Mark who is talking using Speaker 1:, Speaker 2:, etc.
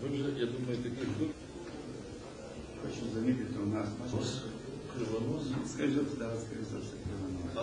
Speaker 1: вы вже, я думаю, таких ну,
Speaker 2: Хочу заметить, у нас
Speaker 1: кривонос.
Speaker 2: скажет, да, кривонос.